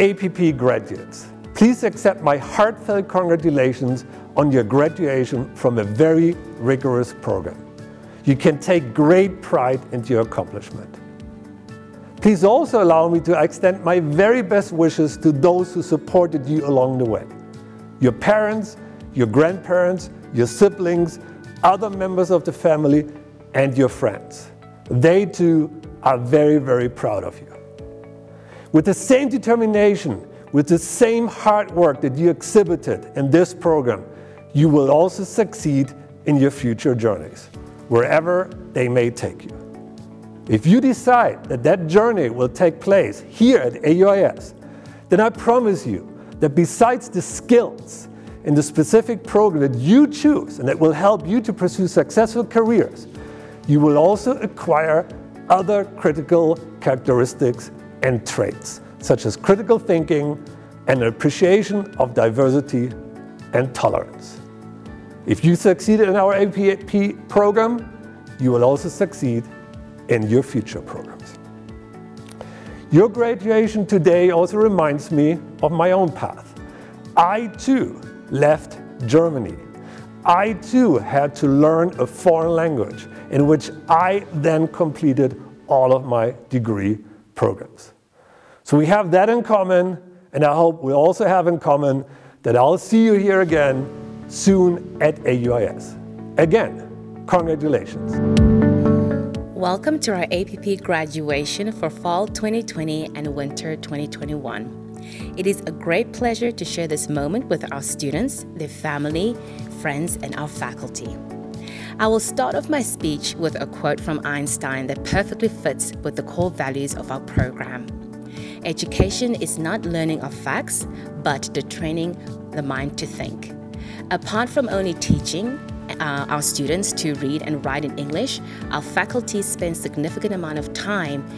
APP graduates, please accept my heartfelt congratulations on your graduation from a very rigorous program. You can take great pride in your accomplishment. Please also allow me to extend my very best wishes to those who supported you along the way. Your parents, your grandparents, your siblings, other members of the family, and your friends. They too are very, very proud of you. With the same determination, with the same hard work that you exhibited in this program, you will also succeed in your future journeys, wherever they may take you. If you decide that that journey will take place here at AUIS, then I promise you that besides the skills in the specific program that you choose and that will help you to pursue successful careers, you will also acquire other critical characteristics and traits, such as critical thinking and an appreciation of diversity and tolerance. If you succeed in our APP program, you will also succeed in your future programs. Your graduation today also reminds me of my own path. I too left Germany. I too had to learn a foreign language in which I then completed all of my degree programs. So we have that in common, and I hope we also have in common that I'll see you here again soon at AUIS. Again, congratulations. Welcome to our APP graduation for Fall 2020 and Winter 2021. It is a great pleasure to share this moment with our students, their family, friends, and our faculty. I will start off my speech with a quote from Einstein that perfectly fits with the core values of our program. Education is not learning of facts, but the training the mind to think. Apart from only teaching, uh, our students to read and write in English, our faculty spend significant amount of time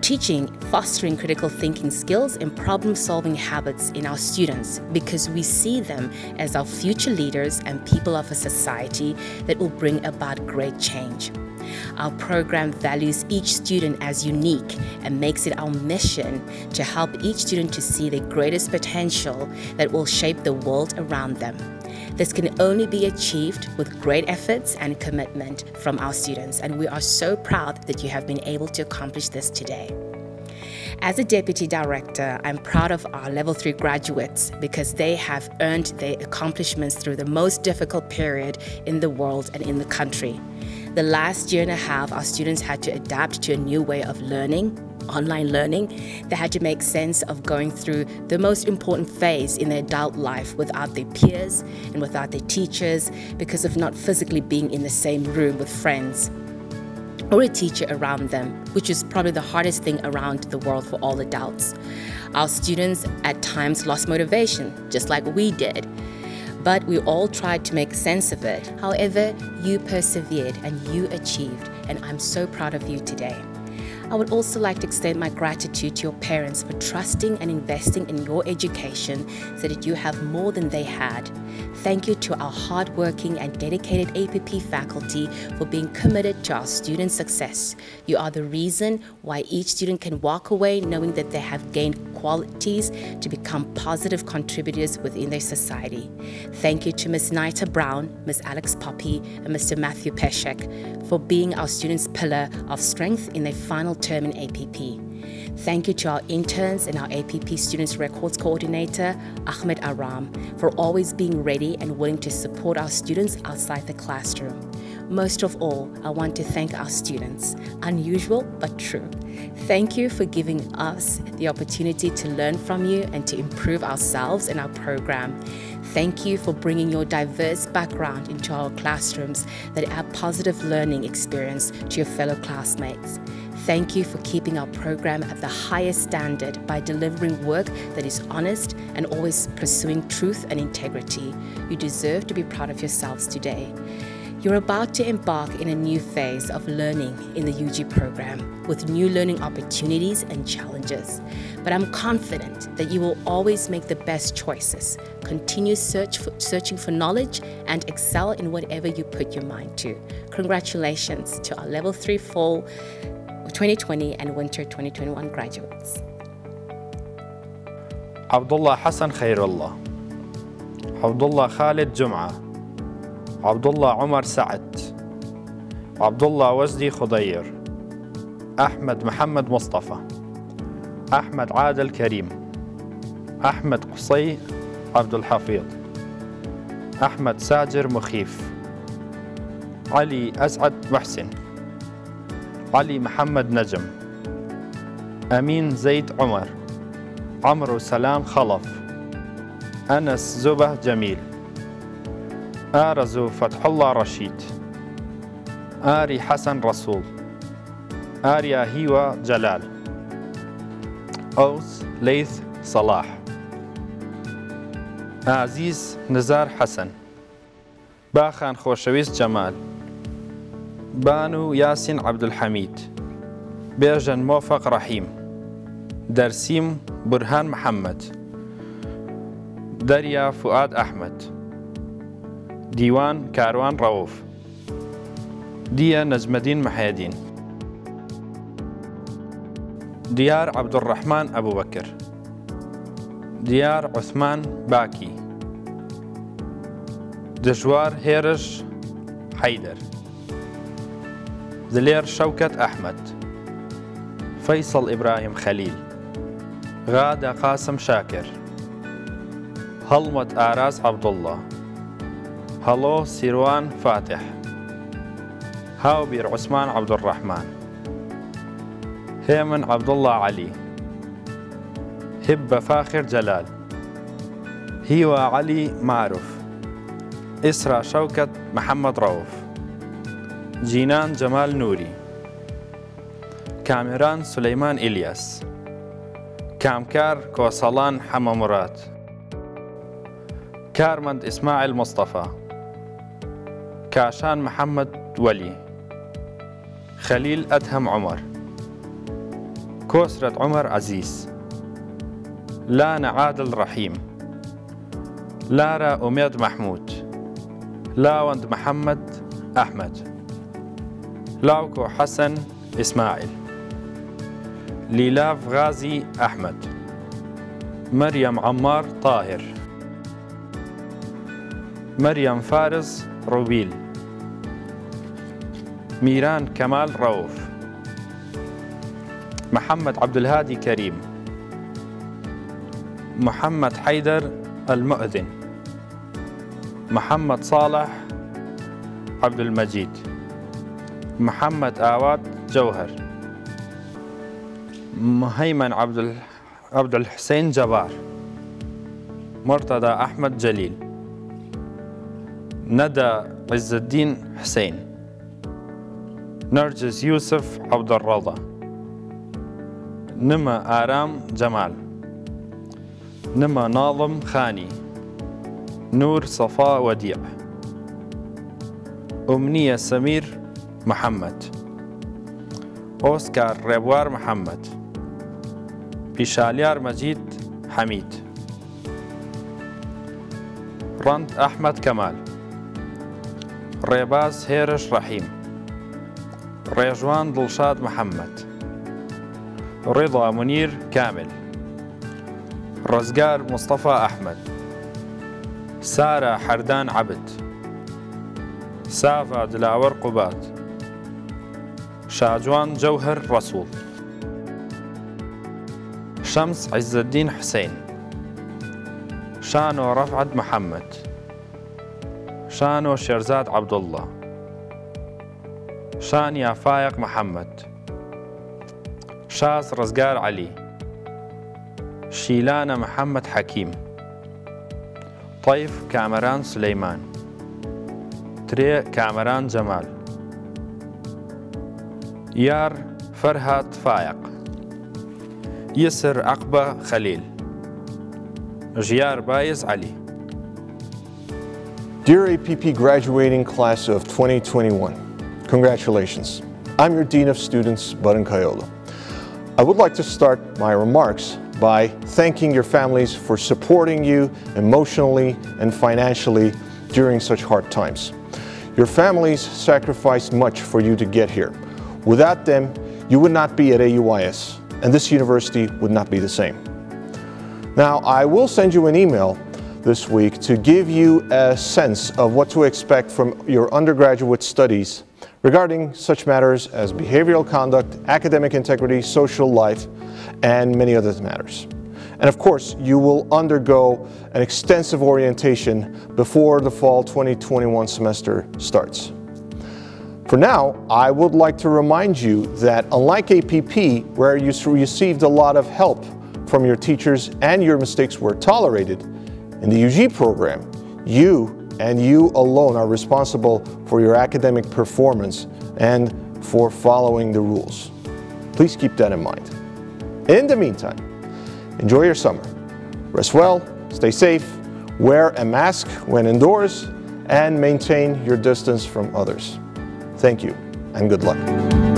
teaching, fostering critical thinking skills and problem solving habits in our students because we see them as our future leaders and people of a society that will bring about great change. Our program values each student as unique and makes it our mission to help each student to see their greatest potential that will shape the world around them. This can only be achieved with great efforts and commitment from our students, and we are so proud that you have been able to accomplish this today. As a deputy director, I'm proud of our level 3 graduates because they have earned their accomplishments through the most difficult period in the world and in the country. The last year and a half, our students had to adapt to a new way of learning, online learning, they had to make sense of going through the most important phase in their adult life without their peers and without their teachers because of not physically being in the same room with friends or a teacher around them, which is probably the hardest thing around the world for all adults. Our students at times lost motivation, just like we did. But we all tried to make sense of it. However, you persevered and you achieved, and I'm so proud of you today. I would also like to extend my gratitude to your parents for trusting and investing in your education so that you have more than they had. Thank you to our hardworking and dedicated APP faculty for being committed to our students' success. You are the reason why each student can walk away knowing that they have gained qualities to become positive contributors within their society. Thank you to Ms. Nita Brown, Ms. Alex Poppy, and Mr. Matthew Peshek for being our students' pillar of strength in their final term in APP. Thank you to our interns and our APP Students Records Coordinator, Ahmed Aram, for always being ready and willing to support our students outside the classroom. Most of all, I want to thank our students. Unusual but true. Thank you for giving us the opportunity to learn from you and to improve ourselves and our program. Thank you for bringing your diverse background into our classrooms that add positive learning experience to your fellow classmates. Thank you for keeping our program at the highest standard by delivering work that is honest and always pursuing truth and integrity. You deserve to be proud of yourselves today. You're about to embark in a new phase of learning in the UG program with new learning opportunities and challenges. But I'm confident that you will always make the best choices, continue search for, searching for knowledge, and excel in whatever you put your mind to. Congratulations to our Level 3 Fall 2020 and Winter 2021 graduates. عبد الله حسن خير الله. عبد الله خالد جمعة. عبد الله عمر سعد. عبد الله وجدي خضير. أحمد محمد مصطفى. أحمد عادل كريم. أحمد قصي عبد الحفيظ. أحمد ساجر مخيف. علي أسعد محسن. علي محمد نجم. أمين زيد عمر. عمرو سلام خلف. أنس زبه جميل. آرزو فتح الله رشيد. آري حسن رسول. آريا هيوا جلال. أوس ليث صلاح. عزیز نزار حەسەن باخان خۆشەویست جەمال بانو ياسين عبد الحميد. بيجن موفق رحيم. درسيم برهان محمد. دريا فؤاد أحمد. ديوان كاروان رؤوف. ديا نجم الدين محيدين. ديار عبد الرحمن أبو بكر. ديار عثمان باكي. دجوار هيرش حيدر. دلير شوكت أحمد. فيصل إبراهيم خليل. غادة قاسم شاكر. هلمت أعراس عبد الله. هلو سيروان فاتح. هاوبير عثمان عبد الرحمن. هيمن عبد الله علي. هبة فاخر جلال. هيوا علي معروف. إسرى شوكة محمد رؤوف جينان جمال نوري كاميران سليمان إلياس كامكار كوصلان حمامرات كارمند إسماعيل مصطفى كاشان محمد ولي خليل أدهم عمر كوسرة عمر عزيز لانا عادل رحيم لارا أميد محمود لاوند محمد أحمد لاوكو حسن إسماعيل. ليلاف غازي أحمد. مريم عمار طاهر. مريم فارس روبيل. ميران كمال رؤوف. محمد عبد الهادي كريم. محمد حيدر المؤذن. محمد صالح عبد المجيد. محمد آواد جوهر. مهيمن عبد عبد الحسين جبار. مرتضى أحمد جليل. ندى عز الدين حسين. نرجس يوسف عبد الرضا. نما آرام جمال. نما ناظم خاني. نور صفاء وديع. أمنية سمير محمد. أوسكار ريبوار محمد. پیشالیار مجيد حميد رند أحمد كمال ڕێباز هيرش رحيم ڕێژوان دلشاد محمد. رضا منیر کامل. رزقار مصطفى أحمد. سارة حردان عبد. سافا دلاور قبات شاجوان جوهر رسول. شمس عز الدين حسين. شانو رفعت محمد. شانو شيرزاد عبد الله شانيا فايق محمد. شاس رزقار علي. شيلانة محمد حكيم. طيف كامران سليمان. تري كامران جمال. يار فرهاد فايق يسر عقبة خليل جيار بايز علي Dear APP graduating class of 2021, congratulations. I'm your Dean of Students, Button Kayola. I would like to start my remarks by thanking your families for supporting you emotionally and financially during such hard times. Your families sacrificed much for you to get here. Without them, you would not be at AUIS, and this university would not be the same. Now, I will send you an email this week to give you a sense of what to expect from your undergraduate studies regarding such matters as behavioral conduct, academic integrity, social life, and many other matters. And of course, you will undergo an extensive orientation before the fall 2021 semester starts. For now, I would like to remind you that unlike APP, where you received a lot of help from your teachers and your mistakes were tolerated, in the UG program, you and you alone are responsible for your academic performance and for following the rules. Please keep that in mind. In the meantime, enjoy your summer. Rest well, stay safe, wear a mask when indoors, and maintain your distance from others. Thank you, and good luck.